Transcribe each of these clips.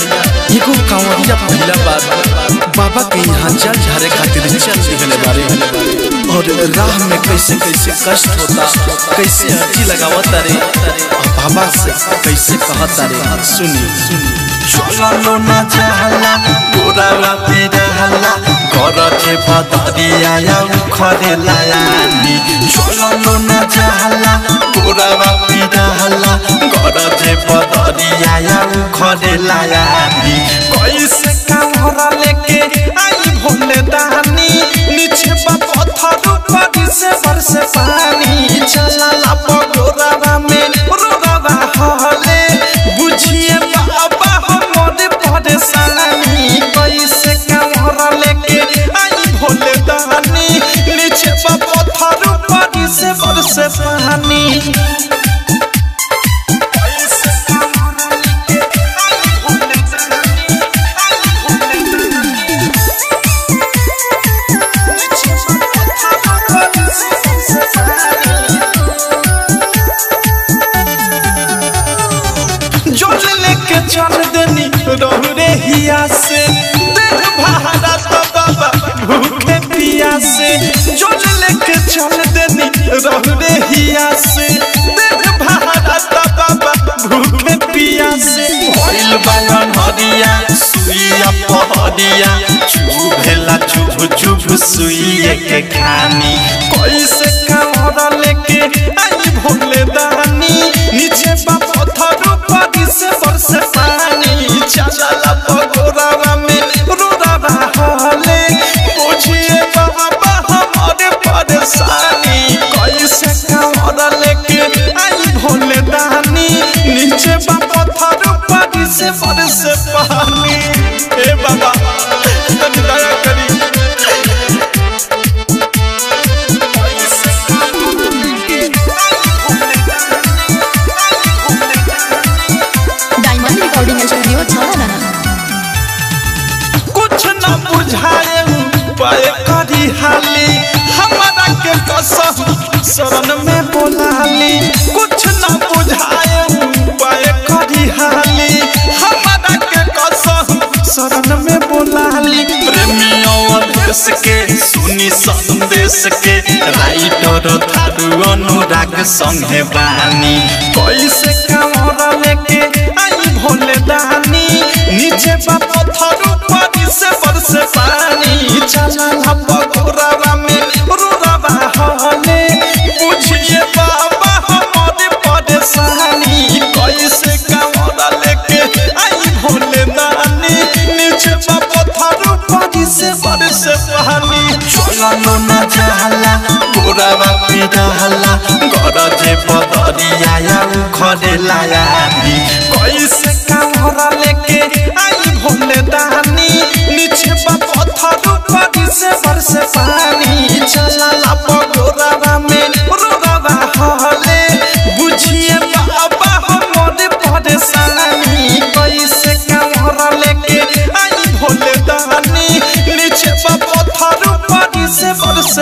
एगो कांवरिया पहिला बार बाबा के यहाँ जल झारे खातिर चल निकले बारे और राह में कैसे कैसे कष्ट होता, कैसे अर्जी लगावता रे और बाबा से कैसे कहा रे सुनिए सुनिए। चलो ना चहला गोरा रात रहला कर के बदरिया उखरे लायानी चलो ना चाहला गोरा राते रहला कर के बदरिया उखरे लायानी कैसे कामरा लेके आई भोले दानी नीचे बा पत्थर ऊपर से बरसे जोल लेके चल देनी रहरे हिया से देह भाड़ा तो बाबा भूखे पिया से जोल लेके चल देनी रहरे हिया से देह भाड़ा तो बाबा भूखे पिया से होइल बायन हरिया सुइया पहरिया चुभेला चुभ चुभ सुइए के खानी कैसे कामरा लेके आई भोले दानी नीचे बा नीचे बा पत्थर ऊपर से बरसे पानी ए बाबा तनी दया करी। कैसे कामरा लेके आई भोले दानी आई भोले दानी डायमंड रिकॉर्डिंग स्टूडियो छाना कुछ न बुझाए पाए करी हाली। हमारा के कसम शरण में बोलाली। देश के, सुनी संदेश के। राइटर थारू अनुराग संगे बानी। कैसे कमर लेके आई भोले दानी। नीचे बाप पत्थर चलो ना चाहला गोरा बापी रहला गरजे बदरिया उखरे लायानी कैसे कामरा लेके आई भोले दानी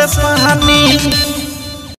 दानी